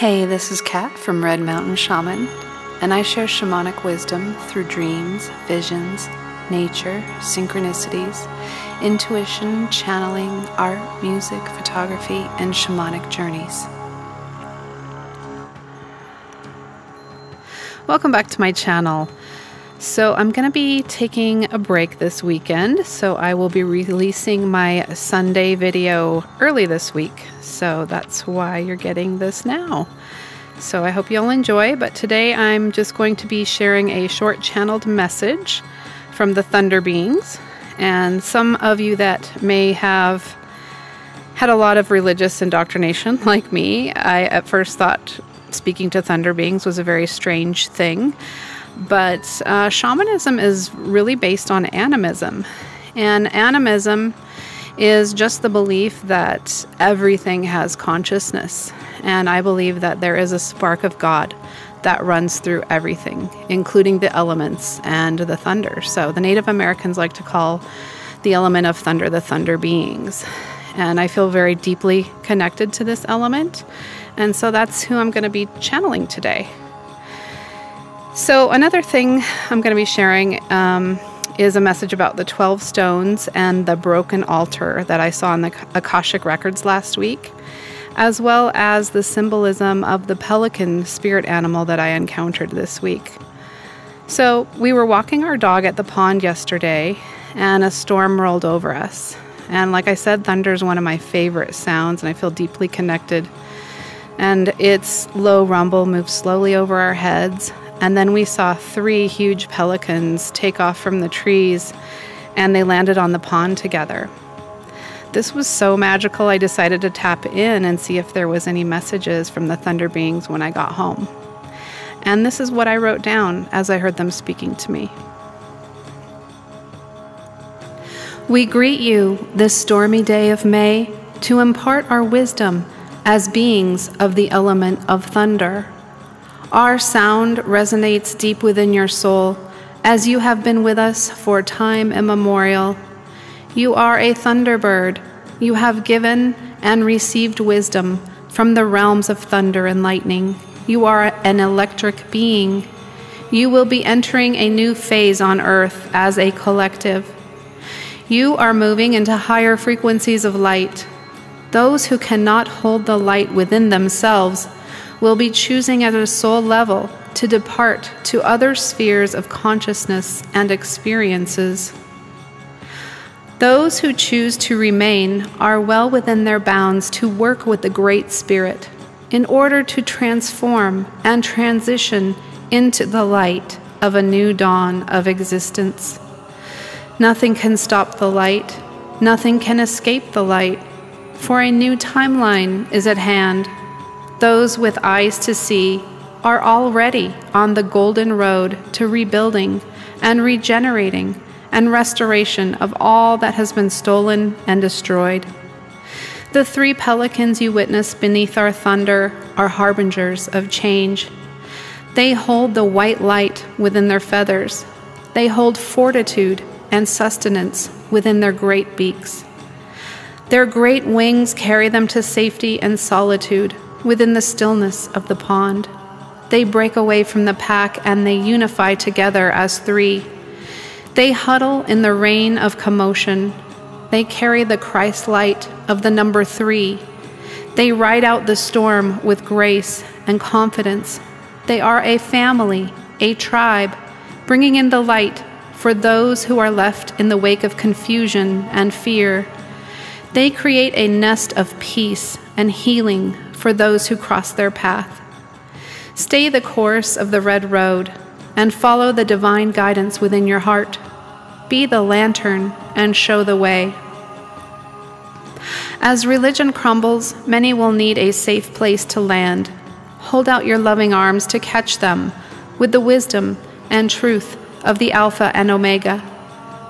Hey, this is Kat from Red Mountain Shaman, and I share shamanic wisdom through dreams, visions, nature, synchronicities, intuition, channeling, art, music, photography, and shamanic journeys. Welcome back to my channel. So, I'm going to be taking a break this weekend, so I will be releasing my Sunday video early this week. So, that's why you're getting this now. So, I hope you all enjoy, but today I'm just going to be sharing a short channeled message from the Thunder Beings. And some of you that may have had a lot of religious indoctrination, like me, I at first thought speaking to Thunder Beings was a very strange thing. But uh, shamanism is really based on animism. And animism is just the belief that everything has consciousness. And I believe that there is a spark of God that runs through everything, including the elements and the thunder. So the Native Americans like to call the element of thunder the thunder beings. And I feel very deeply connected to this element. And so that's who I'm going to be channeling today. So, another thing I'm going to be sharing um, is a message about the 12 stones and the broken altar that I saw in the Akashic Records last week, as well as the symbolism of the pelican spirit animal that I encountered this week. So, we were walking our dog at the pond yesterday, and a storm rolled over us. And like I said, thunder is one of my favorite sounds, and I feel deeply connected. And its low rumble moves slowly over our heads and then we saw three huge pelicans take off from the trees and they landed on the pond together. This was so magical, I decided to tap in and see if there was any messages from the thunder beings when I got home. And this is what I wrote down as I heard them speaking to me. We greet you this stormy day of May to impart our wisdom as beings of the element of thunder. Our sound resonates deep within your soul as you have been with us for time immemorial. You are a thunderbird. You have given and received wisdom from the realms of thunder and lightning. You are an electric being. You will be entering a new phase on earth as a collective. You are moving into higher frequencies of light. Those who cannot hold the light within themselves will be choosing at a soul level to depart to other spheres of consciousness and experiences. Those who choose to remain are well within their bounds to work with the Great Spirit in order to transform and transition into the light of a new dawn of existence. Nothing can stop the light, nothing can escape the light, for a new timeline is at hand those with eyes to see are already on the golden road to rebuilding and regenerating and restoration of all that has been stolen and destroyed. The three pelicans you witness beneath our thunder are harbingers of change. They hold the white light within their feathers. They hold fortitude and sustenance within their great beaks. Their great wings carry them to safety and solitude within the stillness of the pond. They break away from the pack and they unify together as three. They huddle in the rain of commotion. They carry the Christ light of the number three. They ride out the storm with grace and confidence. They are a family, a tribe, bringing in the light for those who are left in the wake of confusion and fear. They create a nest of peace and healing for those who cross their path. Stay the course of the red road and follow the divine guidance within your heart. Be the lantern and show the way. As religion crumbles, many will need a safe place to land. Hold out your loving arms to catch them with the wisdom and truth of the Alpha and Omega.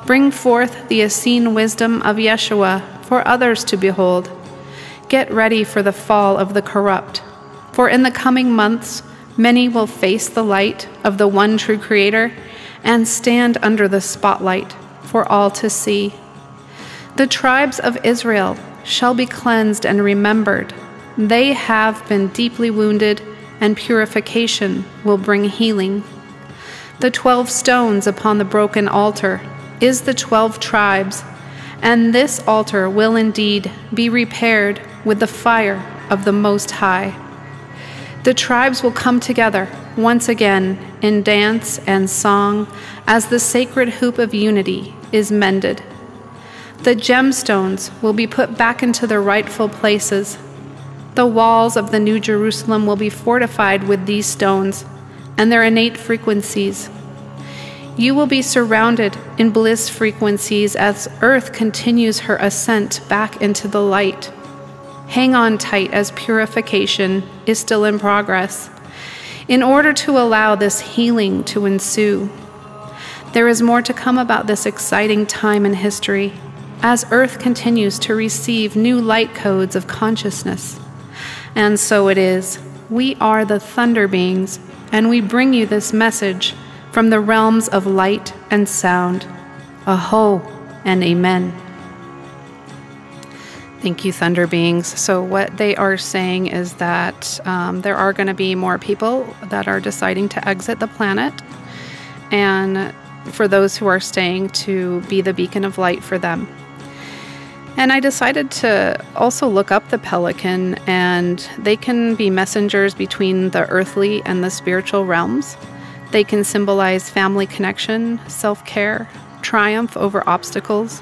Bring forth the Essene wisdom of Yeshua for others to behold. Get ready for the fall of the corrupt. For in the coming months, many will face the light of the one true Creator and stand under the spotlight for all to see. The tribes of Israel shall be cleansed and remembered. They have been deeply wounded, and purification will bring healing. The twelve stones upon the broken altar is the twelve tribes, and this altar will indeed be repaired with the fire of the Most High. The tribes will come together once again in dance and song as the sacred hoop of unity is mended. The gemstones will be put back into their rightful places. The walls of the New Jerusalem will be fortified with these stones and their innate frequencies. You will be surrounded in bliss frequencies as earth continues her ascent back into the light. Hang on tight as purification is still in progress in order to allow this healing to ensue. There is more to come about this exciting time in history as Earth continues to receive new light codes of consciousness. And so it is. We are the thunder beings, and we bring you this message from the realms of light and sound. Aho and amen. Thank you, Thunder Beings. So, what they are saying is that um, there are going to be more people that are deciding to exit the planet, and for those who are staying, to be the beacon of light for them. And I decided to also look up the pelican, and they can be messengers between the earthly and the spiritual realms. They can symbolize family connection, self care, triumph over obstacles,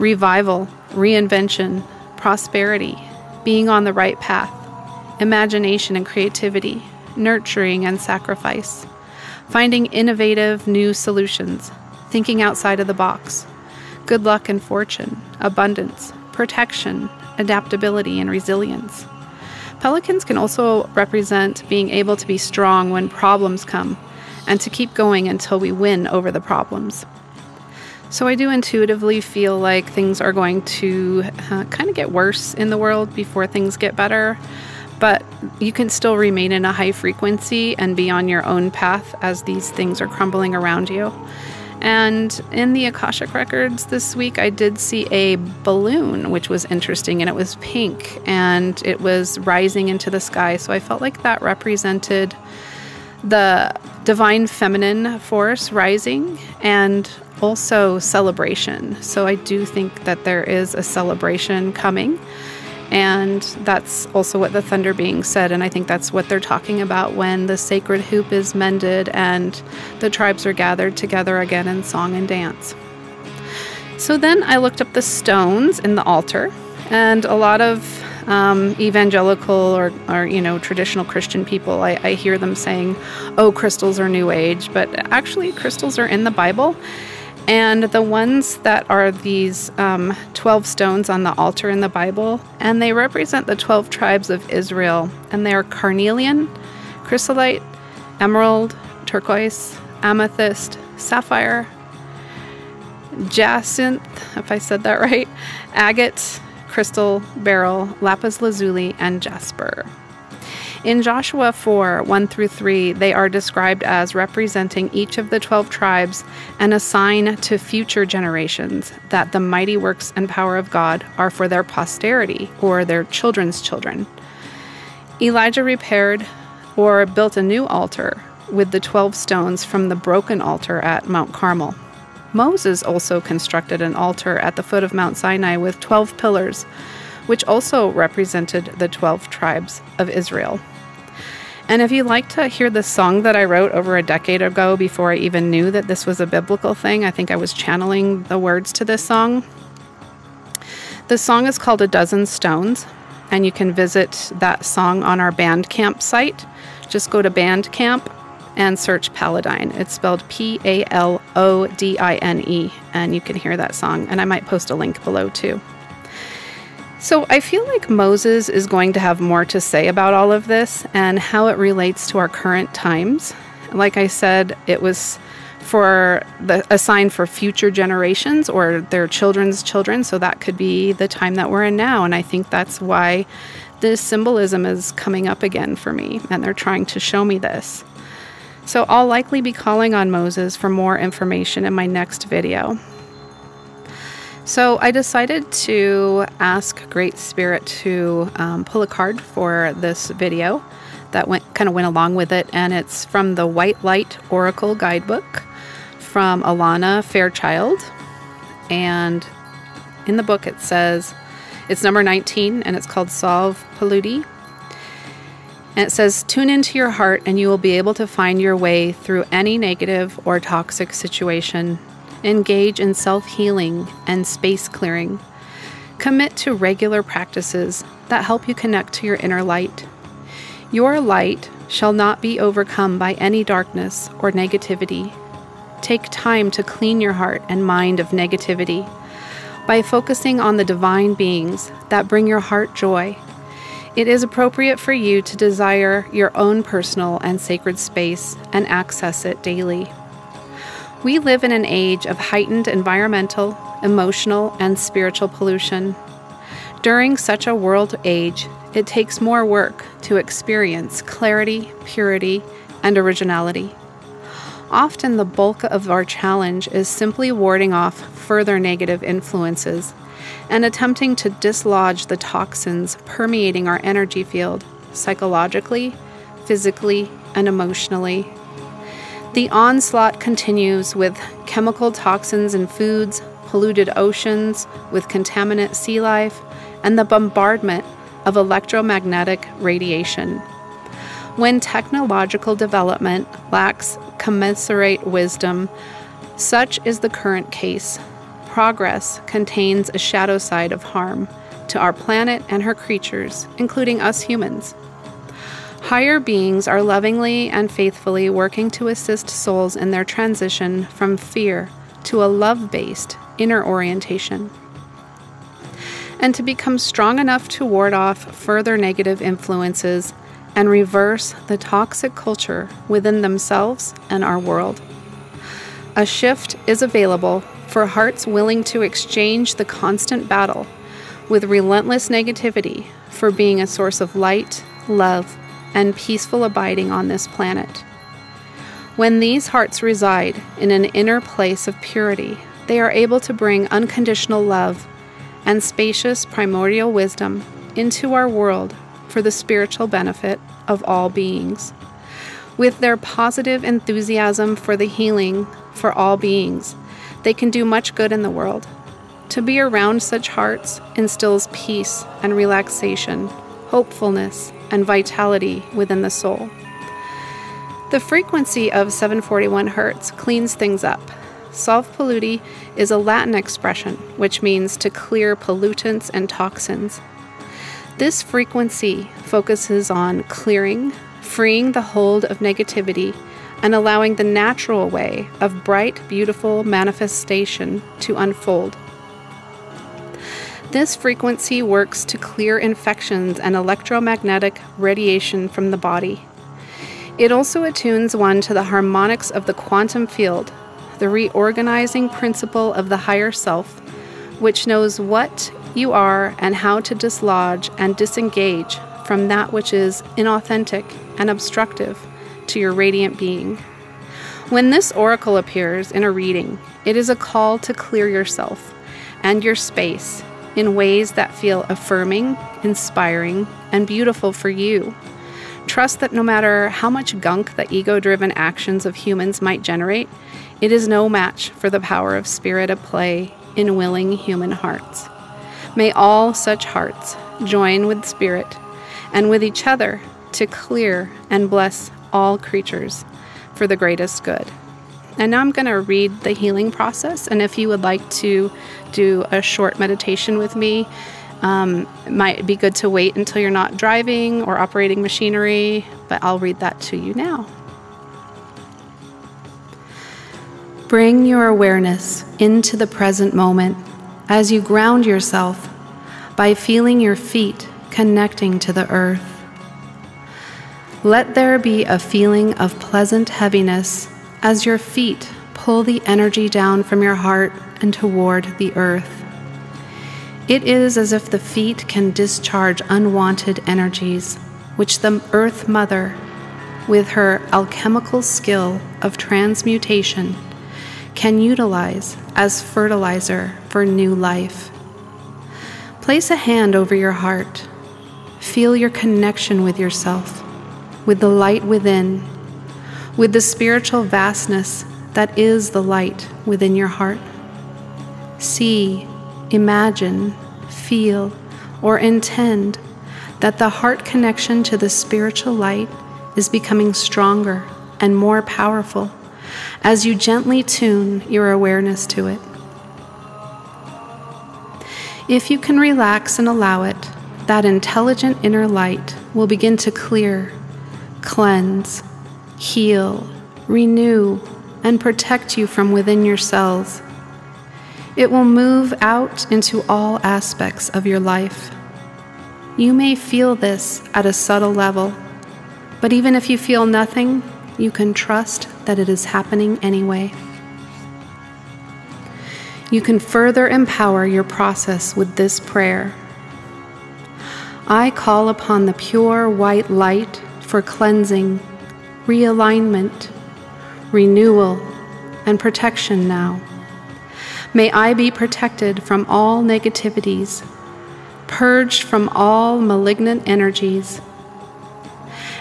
revival, reinvention, prosperity, being on the right path, imagination and creativity, nurturing and sacrifice, finding innovative new solutions, thinking outside of the box, good luck and fortune, abundance, protection, adaptability, and resilience. Pelicans can also represent being able to be strong when problems come and to keep going until we win over the problems. So I do intuitively feel like things are going to uh, kind of get worse in the world before things get better. But you can still remain in a high frequency and be on your own path as these things are crumbling around you. And in the Akashic Records this week, I did see a balloon, which was interesting, and it was pink and it was rising into the sky. So I felt like that represented the divine feminine force rising and also celebration. So I do think that there is a celebration coming. And that's also what the thunder being said. And I think that's what they're talking about when the sacred hoop is mended and the tribes are gathered together again in song and dance. So then I looked up the stones in the altar, and a lot of um, evangelical or, or, you know, traditional Christian people, I, I hear them saying, oh, crystals are new age. But actually, crystals are in the Bible. And the ones that are these um, 12 stones on the altar in the Bible, and they represent the 12 tribes of Israel. And they are carnelian, chrysolite, emerald, turquoise, amethyst, sapphire, jacinth, if I said that right, agate, crystal, beryl, lapis lazuli, and jasper. In Joshua 4 1 through 3, they are described as representing each of the 12 tribes and a sign to future generations that the mighty works and power of God are for their posterity or their children's children. Elijah repaired or built a new altar with the 12 stones from the broken altar at Mount Carmel. Moses also constructed an altar at the foot of Mount Sinai with 12 pillars, which also represented the 12 tribes of Israel. And if you'd like to hear the song that I wrote over a decade ago before I even knew that this was a biblical thing, I think I was channeling the words to this song. The song is called A Dozen Stones, and you can visit that song on our Bandcamp site. Just go to Bandcamp and search Palodine. It's spelled P A L O D I N E, and you can hear that song. And I might post a link below too. So I feel like Moses is going to have more to say about all of this and how it relates to our current times. Like I said, it was for the a sign for future generations or their children's children, so that could be the time that we're in now. And I think that's why this symbolism is coming up again for me, and they're trying to show me this. So I'll likely be calling on Moses for more information in my next video. So I decided to ask Great Spirit to um, pull a card for this video that went kind of went along with it, and it's from the White Light Oracle Guidebook from Alana Fairchild. And in the book, it says it's number 19 and it's called Solve Paludi. And it says, Tune into your heart and you will be able to find your way through any negative or toxic situation. Engage in self healing and space clearing. Commit to regular practices that help you connect to your inner light. Your light shall not be overcome by any darkness or negativity. Take time to clean your heart and mind of negativity by focusing on the divine beings that bring your heart joy. It is appropriate for you to desire your own personal and sacred space and access it daily. We live in an age of heightened environmental, emotional, and spiritual pollution. During such a world age, it takes more work to experience clarity, purity, and originality. Often, the bulk of our challenge is simply warding off further negative influences and attempting to dislodge the toxins permeating our energy field psychologically, physically, and emotionally. The onslaught continues with chemical toxins in foods, polluted oceans with contaminant sea life, and the bombardment of electromagnetic radiation. When technological development lacks commensurate wisdom, such is the current case. Progress contains a shadow side of harm to our planet and her creatures, including us humans. Higher beings are lovingly and faithfully working to assist souls in their transition from fear to a love based inner orientation and to become strong enough to ward off further negative influences and reverse the toxic culture within themselves and our world. A shift is available for hearts willing to exchange the constant battle with relentless negativity for being a source of light, love, and peaceful abiding on this planet. When these hearts reside in an inner place of purity, they are able to bring unconditional love and spacious primordial wisdom into our world for the spiritual benefit of all beings. With their positive enthusiasm for the healing for all beings, they can do much good in the world. To be around such hearts instills peace and relaxation, hopefulness, and vitality within the soul. The frequency of 741 Hz cleans things up. Solve Paludi is a Latin expression which means to clear pollutants and toxins this frequency focuses on clearing, freeing the hold of negativity, and allowing the natural way of bright, beautiful manifestation to unfold. This frequency works to clear infections and electromagnetic radiation from the body. It also attunes one to the harmonics of the quantum field, the reorganizing principle of the higher self, which knows what you are and how to dislodge and disengage from that which is inauthentic and obstructive to your radiant being. When this oracle appears in a reading, it is a call to clear yourself and your space in ways that feel affirming, inspiring, and beautiful for you. Trust that no matter how much gunk the ego driven actions of humans might generate, it is no match for the power of spirit at play in willing human hearts. May all such hearts join with Spirit and with each other to clear and bless all creatures for the greatest good. And now I'm going to read the healing process. And if you would like to do a short meditation with me, um, it might be good to wait until you're not driving or operating machinery, but I'll read that to you now. Bring your awareness into the present moment as you ground yourself by feeling your feet connecting to the earth. Let there be a feeling of pleasant heaviness as your feet pull the energy down from your heart and toward the earth. It is as if the feet can discharge unwanted energies, which the Earth Mother, with her alchemical skill of transmutation, can utilize as fertilizer for new life. Place a hand over your heart. Feel your connection with yourself, with the light within, with the spiritual vastness that is the light within your heart. See, imagine, feel, or intend that the heart connection to the spiritual light is becoming stronger and more powerful as you gently tune your awareness to it. If you can relax and allow it, that intelligent inner light will begin to clear, cleanse, heal, renew, and protect you from within your cells. It will move out into all aspects of your life. You may feel this at a subtle level, but even if you feel nothing, you can trust that it is happening anyway. You can further empower your process with this prayer. I call upon the pure white light for cleansing, realignment, renewal, and protection now. May I be protected from all negativities, purged from all malignant energies,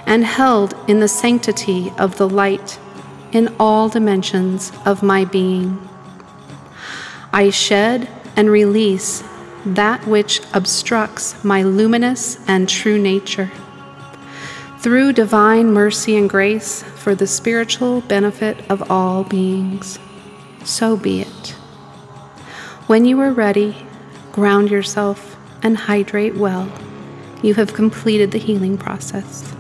and held in the sanctity of the light in all dimensions of my being. I shed and release that which obstructs my luminous and true nature. Through divine mercy and grace for the spiritual benefit of all beings. So be it. When you are ready, ground yourself and hydrate well. You have completed the healing process.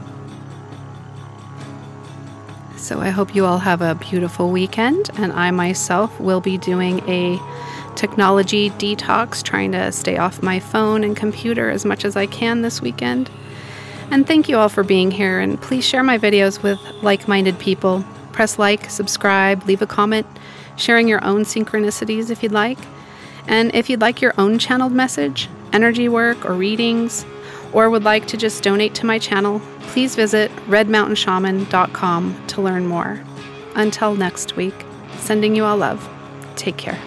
So I hope you all have a beautiful weekend, and I myself will be doing a technology detox, trying to stay off my phone and computer as much as I can this weekend. And thank you all for being here, and please share my videos with like minded people. Press like, subscribe, leave a comment, sharing your own synchronicities if you'd like. And if you'd like your own channeled message, energy work, or readings, or would like to just donate to my channel, please visit redmountainshaman.com to learn more. Until next week, sending you all love. Take care.